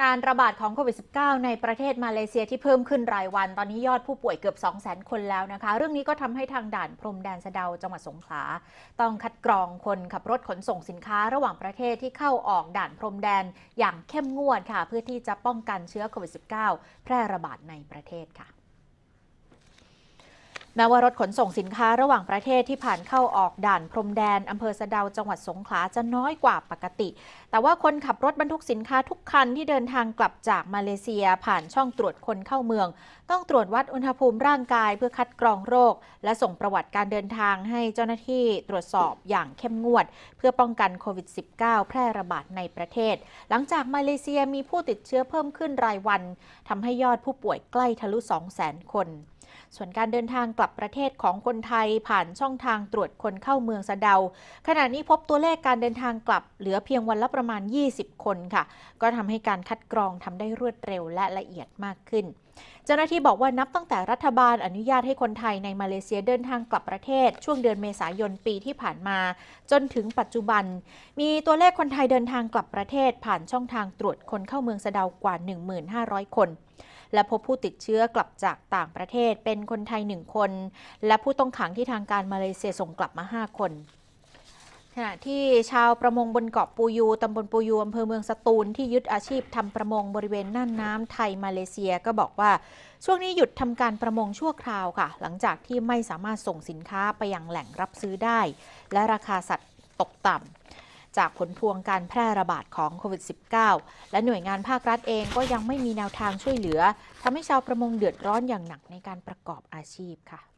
การระบาดของโควิด -19 ในประเทศมาเลเซียที่เพิ่มขึ้นรายวัน ตอนนี้ยอดผู้ป่วยเกือบ 200,000 คนแล้วนะคะ เรื่องนี้ก็ทำให้ทางด่านพรมแดนสะเดาจังหวัดสงขลา ต้องคัดกรองคนขับรถขนส่งสินค้าระหว่างประเทศที่เข้าออกด่านพรมแดนอย่างเข้มงวดค่ะ เพื่อที่จะป้องกันเชื้อโควิด -19 แพร่ระบาดในประเทศค่ะ แม้ว่ารถขนส่งสินค้าระหว่างประเทศที่ผ่านเข้าออกด่านพรมแดนอำเภอสะเดาจังหวัดสงขลาจะน้อยกว่าปกติ แต่ว่าคนขับรถบรรทุกสินค้าทุกคันที่เดินทางกลับจากมาเลเซียผ่านช่องตรวจคนเข้าเมือง ต้องตรวจวัดอุณหภูมิร่างกายเพื่อคัดกรองโรค และส่งประวัติการเดินทางให้เจ้าหน้าที่ตรวจสอบอย่างเข้มงวด เพื่อป้องกันโควิด -19 แพร่ระบาดในประเทศ หลังจากมาเลเซียมีผู้ติดเชื้อเพิ่มขึ้นรายวันทำให้ยอดผู้ป่วยใกล้ทะลุ 200,000 คน ส่วนการเดินทางกลับประเทศของคนไทยผ่านช่องทางตรวจคนเข้าเมืองสะเดา ขณะนี้พบตัวเลขการเดินทางกลับเหลือเพียงวันละประมาณ 20 คนค่ะ ก็ทำให้การคัดกรองทำได้รวดเร็วและละเอียดมากขึ้นเจ้าหน้าที่บอกว่านับตั้งแต่รัฐบาลอนุญาตให้คนไทยในมาเลเซียเดินทางกลับประเทศ ช่วงเดือนเมษายนปีที่ผ่านมา จนถึงปัจจุบัน มีตัวเลขคนไทยเดินทางกลับประเทศ ผ่านช่องทางตรวจคนเข้าเมืองสะเดากว่า 1,500 คน และพบผู้ติดเชื้อกลับจากต่างประเทศเป็นคนไทย 1 คน และผู้ต้องขังที่ทางการมาเลเซียส่งกลับมา 5 คน ขณะที่ชาวประมงบนเกาะปูยูตำบลปูยูอำเภอเมืองสตูลที่ยึดอาชีพทำประมงบริเวณน่านน้ำไทยมาเลเซียก็บอกว่า ช่วงนี้หยุดทำการประมงชั่วคราวค่ะ หลังจากที่ไม่สามารถส่งสินค้าไปยังแหล่งรับซื้อได้ และราคาสัตว์ตกต่ำจากผลพวงการแพร่ระบาดของโควิด -19 และหน่วยงานภาครัฐเองก็ยังไม่มีแนวทางช่วยเหลือทำให้ชาวประมงเดือดร้อนอย่างหนักในการประกอบอาชีพค่ะ